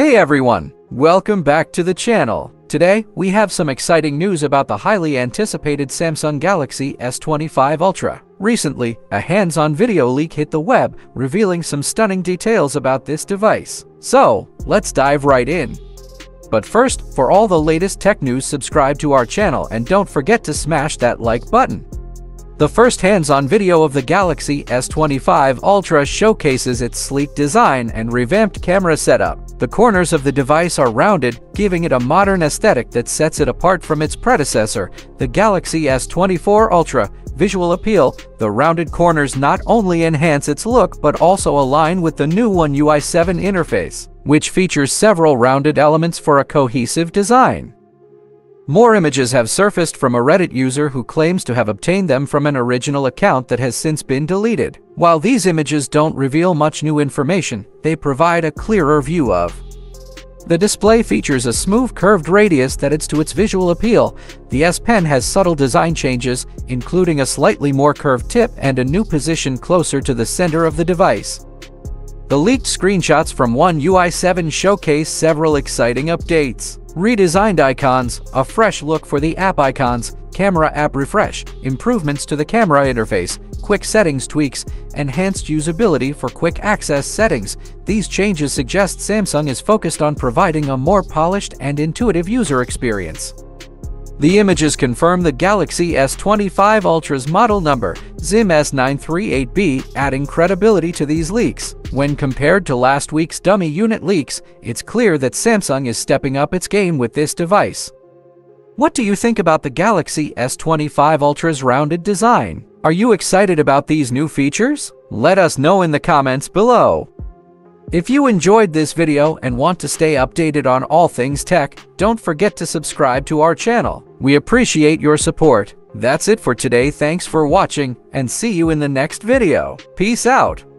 Hey everyone, welcome back to the channel. Today, we have some exciting news about the highly anticipated Samsung Galaxy S25 Ultra. Recently, a hands-on video leak hit the web, revealing some stunning details about this device. So, let's dive right in. But first, for all the latest tech news subscribe to our channel and don't forget to smash that like button. The first hands-on video of the Galaxy S25 Ultra showcases its sleek design and revamped camera setup. The corners of the device are rounded, giving it a modern aesthetic that sets it apart from its predecessor, the Galaxy S24 Ultra. Visual appeal, the rounded corners not only enhance its look but also align with the new One UI 7 interface, which features several rounded elements for a cohesive design. More images have surfaced from a Reddit user who claims to have obtained them from an original account that has since been deleted. While these images don't reveal much new information, they provide a clearer view of the display features a smooth curved radius that adds to its visual appeal. The S Pen has subtle design changes, including a slightly more curved tip and a new position closer to the center of the device. The leaked screenshots from One UI 7 showcase several exciting updates. Redesigned icons, a fresh look for the app icons, camera app refresh, improvements to the camera interface, quick settings tweaks, enhanced usability for quick access settings. These changes suggest Samsung is focused on providing a more polished and intuitive user experience. The images confirm the Galaxy S25 Ultra's model number, SM-S938B, adding credibility to these leaks. When compared to last week's dummy unit leaks, it's clear that Samsung is stepping up its game with this device. What do you think about the Galaxy S25 Ultra's rounded design? Are you excited about these new features? Let us know in the comments below. If you enjoyed this video and want to stay updated on all things tech, don't forget to subscribe to our channel. We appreciate your support. That's it for today. Thanks for watching and see you in the next video. Peace out.